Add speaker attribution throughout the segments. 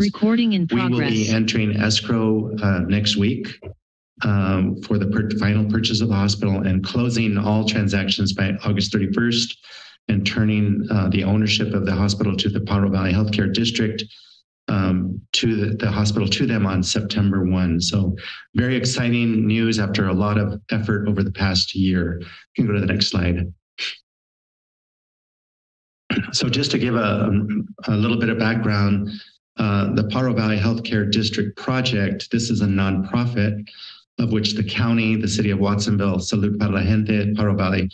Speaker 1: funds.
Speaker 2: Recording in
Speaker 1: We will be entering escrow uh, next week um, for the per- final purchase of the hospital and closing all transactions by August 31st and turning uh, the ownership of the hospital to the Pajaro Valley Healthcare District um, to the, the hospital to them on September 1. So very exciting news after a lot of effort over the past year. You can go to the next slide. So just to give a, a little bit of background, uh, the Pajaro Valley Healthcare District project, this is a nonprofit of which the county, the city of Watsonville, Salud para la Gente, Pajaro Valley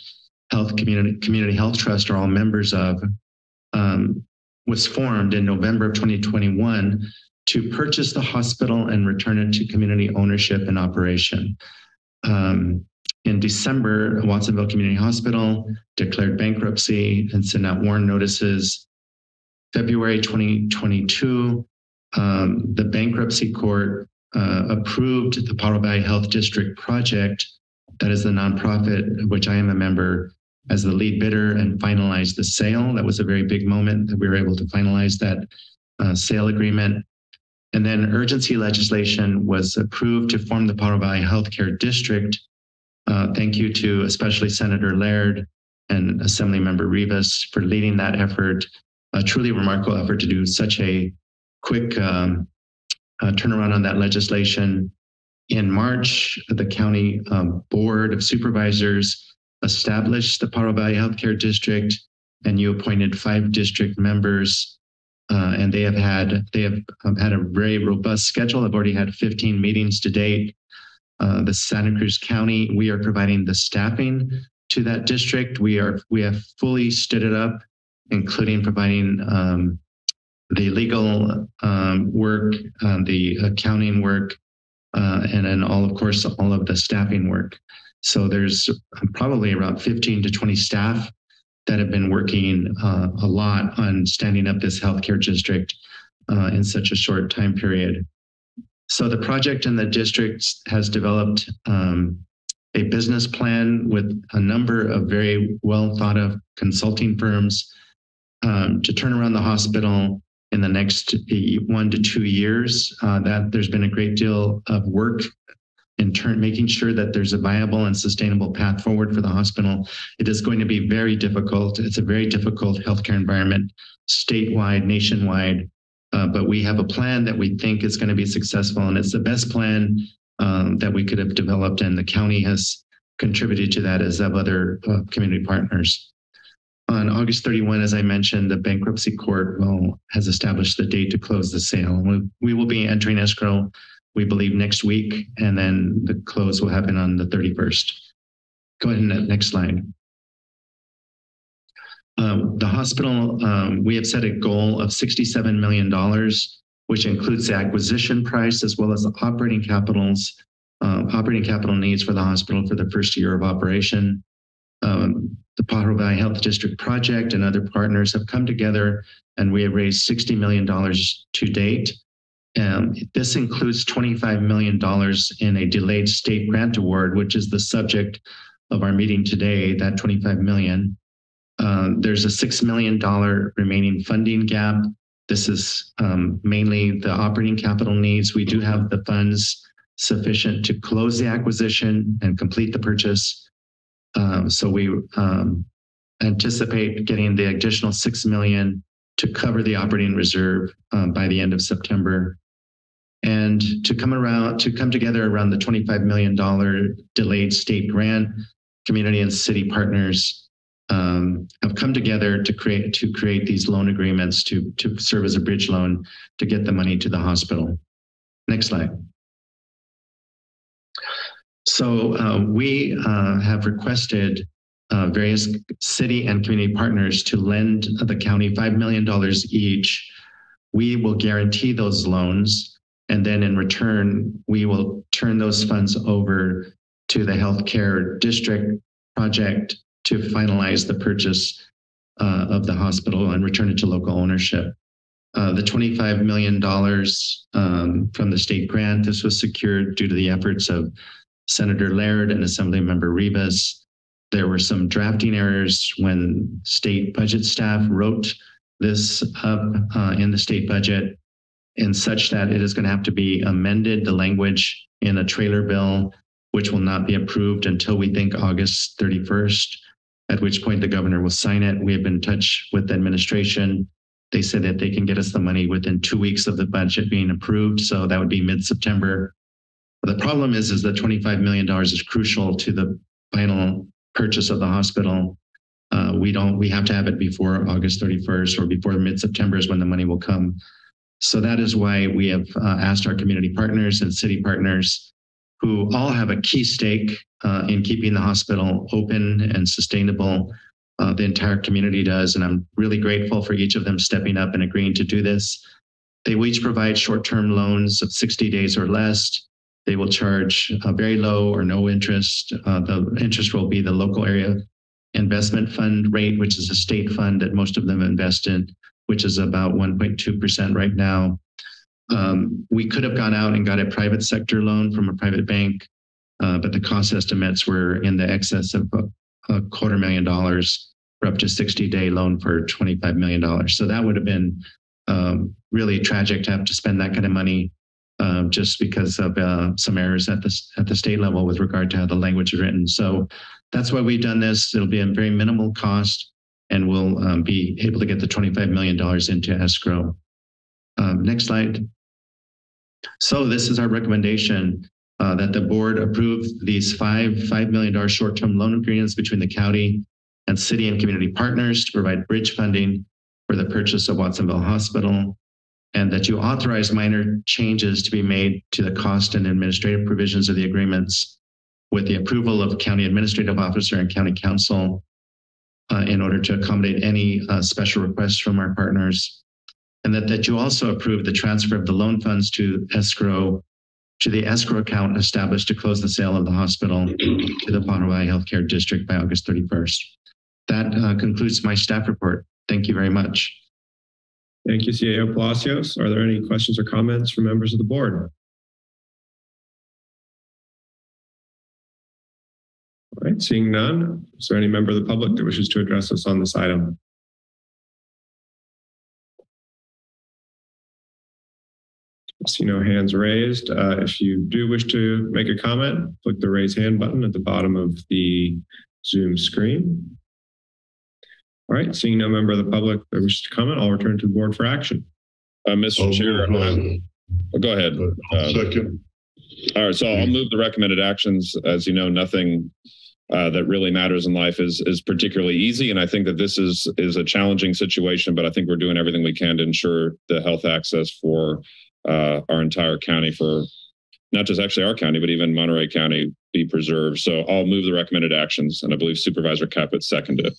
Speaker 1: Health Community, Community Health Trust are all members of, um, was formed in November of 2021 to purchase the hospital and return it to community ownership and operation. Um, in December, Watsonville Community Hospital declared bankruptcy and sent out warrant notices. February 2022, um, the bankruptcy court uh, approved the Pajaro Valley Health District project, that is the nonprofit of which I am a member, as the lead bidder and finalized the sale. That was a very big moment that we were able to finalize that uh, sale agreement. And then urgency legislation was approved to form the Pajaro Valley Healthcare District. Uh, thank you to especially Senator Laird and Assemblymember Rivas for leading that effort. A truly remarkable effort to do such a quick um, uh, turnaround on that legislation. In March, the county um, board of supervisors established the Pajaro Valley Healthcare District, and you appointed five district members. Uh, and they have had they have um, had a very robust schedule. I've already had 15 meetings to date. Uh, the Santa Cruz County, we are providing the staffing to that district. We are we have fully stood it up, including providing um, the legal um, work, uh, the accounting work, uh, and then all, of course, all of the staffing work. So there's probably around 15 to 20 staff that have been working uh, a lot on standing up this healthcare district uh, in such a short time period. So the project in the district has developed um, a business plan with a number of very well thought of consulting firms um, to turn around the hospital in the next one to two years. Uh, that there's been a great deal of work in turn making sure that there's a viable and sustainable path forward for the hospital. It is going to be very difficult. It's a very difficult healthcare environment, statewide, nationwide. Uh, but we have a plan that we think is going to be successful, and it's the best plan um, that we could have developed, and the county has contributed to that as have other uh, community partners. On August 31, as I mentioned, the bankruptcy court will, has established the date to close the sale. We, we will be entering escrow, we believe, next week, and then the close will happen on the 31st. Go ahead and next slide. Um, the hospital, um, we have set a goal of $67 million, which includes the acquisition price as well as the operating capitals, uh, operating capital needs for the hospital for the first year of operation. Um, the Pajaro Valley Health District project and other partners have come together and we have raised $60 million to date. Um, this includes $25 million in a delayed state grant award, which is the subject of our meeting today, that 25 million. Uh, there's a $6 million remaining funding gap. This is um, mainly the operating capital needs. We do have the funds sufficient to close the acquisition and complete the purchase. Um, so we um, anticipate getting the additional six million to cover the operating reserve um, by the end of September, and to come around to come together around the twenty-five million dollar delayed state grant. Community and city partners um, have come together to create to create these loan agreements to to serve as a bridge loan to get the money to the hospital. Next slide. So uh, we uh, have requested uh, various city and community partners to lend the county $5 million each. We will guarantee those loans. And then in return, we will turn those funds over to the healthcare district project to finalize the purchase uh, of the hospital and return it to local ownership. Uh, the $25 million um, from the state grant, this was secured due to the efforts of Senator Laird and Assemblymember Rivas. There were some drafting errors when state budget staff wrote this up uh, in the state budget. and such that it is going to have to be amended, the language in a trailer bill, which will not be approved until we think August 31st, at which point the governor will sign it. We have been in touch with the administration. They said that they can get us the money within two weeks of the budget being approved. So that would be mid-September. The problem is, is that $25 million is crucial to the final purchase of the hospital. Uh, we don't, we have to have it before August 31st or before mid-September is when the money will come. So that is why we have uh, asked our community partners and city partners who all have a key stake uh, in keeping the hospital open and sustainable. Uh, the entire community does, and I'm really grateful for each of them stepping up and agreeing to do this. They will each provide short-term loans of 60 days or less. They will charge a very low or no interest. Uh, the interest will be the local area investment fund rate, which is a state fund that most of them invest in, which is about 1.2% right now. Um, we could have gone out and got a private sector loan from a private bank, uh, but the cost estimates were in the excess of a, a quarter million dollars for up to 60 day loan for $25 million. So that would have been um, really tragic to have to spend that kind of money um, just because of uh, some errors at the, at the state level with regard to how the language is written. So that's why we've done this. It'll be a very minimal cost and we'll um, be able to get the $25 million into escrow. Um, next slide. So this is our recommendation uh, that the board approve these five $5 million short-term loan agreements between the county and city and community partners to provide bridge funding for the purchase of Watsonville Hospital, and that you authorize minor changes to be made to the cost and administrative provisions of the agreements with the approval of county administrative officer and county counsel uh, in order to accommodate any uh, special requests from our partners. And that, that you also approve the transfer of the loan funds to escrow, to the escrow account established to close the sale of the hospital to the Valley Healthcare District by August 31st. That uh, concludes my staff report. Thank you very much.
Speaker 2: Thank you, CAO Palacios. Are there any questions or comments from members of the board? All right, seeing none, is there any member of the public that wishes to address us on this item? I see no hands raised. Uh, if you do wish to make a comment, click the raise hand button at the bottom of the Zoom screen. All right, seeing no member of the public that wishes to comment, I'll return to the board for action.
Speaker 3: Uh, Mr.
Speaker 4: I'll
Speaker 3: Chair, uh, go ahead. Uh,
Speaker 4: Second,
Speaker 3: All right, so I'll move the recommended actions. As you know, nothing uh, that really matters in life is is particularly easy, and I think that this is is a challenging situation. But I think we're doing everything we can to ensure the health access for uh, our entire county, for not just actually our county, but even Monterey County, be preserved. So I'll move the recommended actions, and I believe Supervisor Caput seconded it.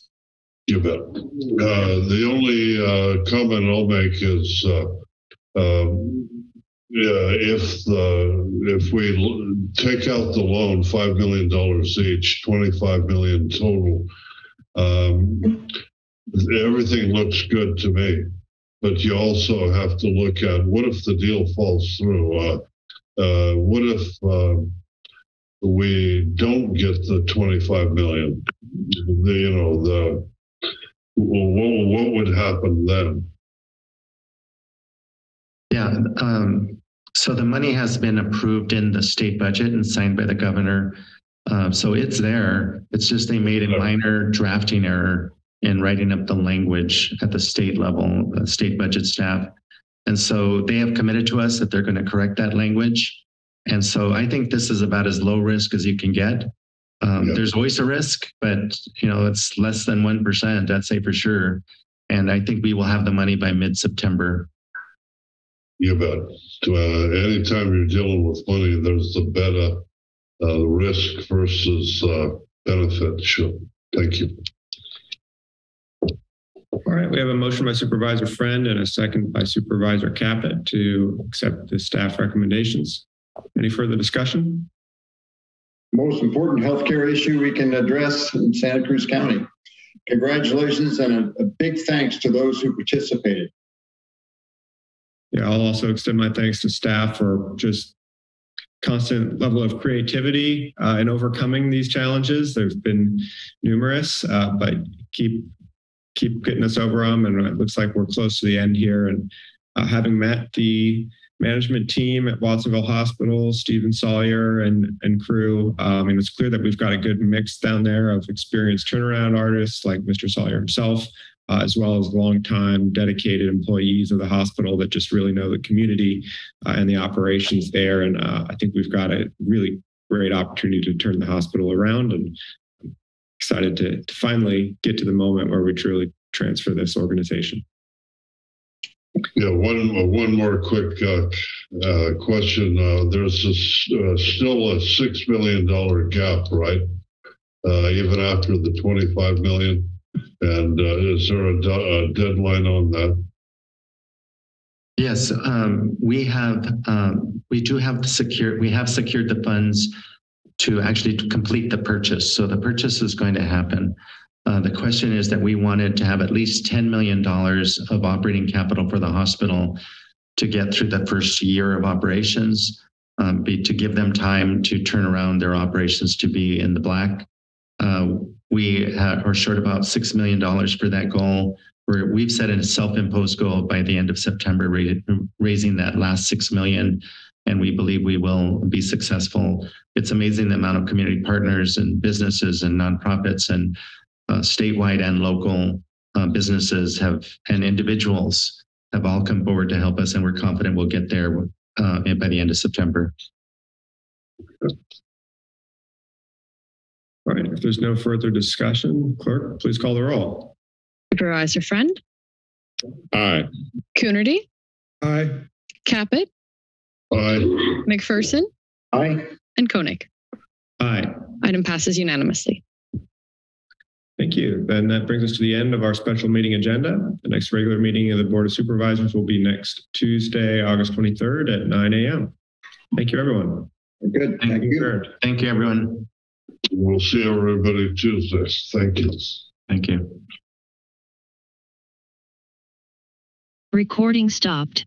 Speaker 4: You bet. Uh, the only, uh, comment I'll make is, uh, um, yeah, if if we l- take out the loan, five million dollars each, twenty-five million total, um, everything looks good to me. But you also have to look at what if the deal falls through? Uh, uh, what if, uh, we don't get the 25 million? The, you know, the, well, what, what would happen then?
Speaker 1: Yeah, um, so the money has been approved in the state budget and signed by the governor. Uh, so it's there. It's just they made a minor drafting error in writing up the language at the state level, the state budget staff. And so they have committed to us that they're going to correct that language. And so I think this is about as low risk as you can get. Um,
Speaker 4: Yeah.
Speaker 1: There's always a risk, but you know it's less than one percent. I'd say for sure. And I think we will have the money by mid-September.
Speaker 4: You bet. Uh, anytime you're dealing with money, there's the better uh, risk versus uh, benefit. Sure. Thank you.
Speaker 2: All right, we have a motion by Supervisor Friend and a second by Supervisor Caput to accept the staff recommendations. Any further discussion?
Speaker 5: Most important healthcare issue we can address in Santa Cruz County. Congratulations and a, a big thanks to those who participated.
Speaker 2: Yeah, I'll also extend my thanks to staff for just constant level of creativity uh, in overcoming these challenges. There's been numerous, uh, but keep keep getting us over them, and it looks like we're close to the end here. And uh, having met the management team at Watsonville Hospital, Stephen Sawyer and, and crew, um, and it's clear that we've got a good mix down there of experienced turnaround artists like Mr. Sawyer himself, uh, as well as longtime dedicated employees of the hospital that just really know the community uh, and the operations there. And uh, I think we've got a really great opportunity to turn the hospital around and I'm excited to, to finally get to the moment where we truly transfer this organization.
Speaker 4: Yeah, one one more quick uh, uh, question. Uh, there's a uh, still a six million dollar gap, right? Uh, even after the twenty five million, and uh, is there a, a, deadline on that?
Speaker 1: Yes, um, we have um, we do have secure we have secured the funds to actually complete the purchase. So the purchase is going to happen. Uh, the question is that we wanted to have at least $10 million of operating capital for the hospital to get through the first year of operations, um, be, to give them time to turn around their operations to be in the black. Uh, we are short about $6 million for that goal. We're, we've set a self-imposed goal by the end of September, raising that last 6 million and we believe we will be successful. It's amazing the amount of community partners and businesses and nonprofits and uh, statewide and local uh, businesses have and individuals have all come forward to help us, and we're confident we'll get there uh, by the end of September.
Speaker 2: All right. If there's no further discussion, clerk, please call the roll.
Speaker 6: Supervisor Friend,
Speaker 3: Aye.
Speaker 6: Coonerty,
Speaker 2: Aye.
Speaker 6: Caput,
Speaker 4: Aye.
Speaker 6: McPherson,
Speaker 5: Aye.
Speaker 6: and Koenig.
Speaker 2: Aye.
Speaker 6: Item passes unanimously.
Speaker 2: Thank you. Then that brings us to the end of our special meeting agenda. The next regular meeting of the Board of Supervisors will be next Tuesday, August 23rd at 9 a.m. Thank you, everyone.
Speaker 5: Good.
Speaker 1: Thank
Speaker 5: Thank you.
Speaker 2: Adjourned.
Speaker 1: Thank you, everyone.
Speaker 4: We'll see everybody Tuesday. Thank you.
Speaker 1: Thank you.
Speaker 7: Recording stopped.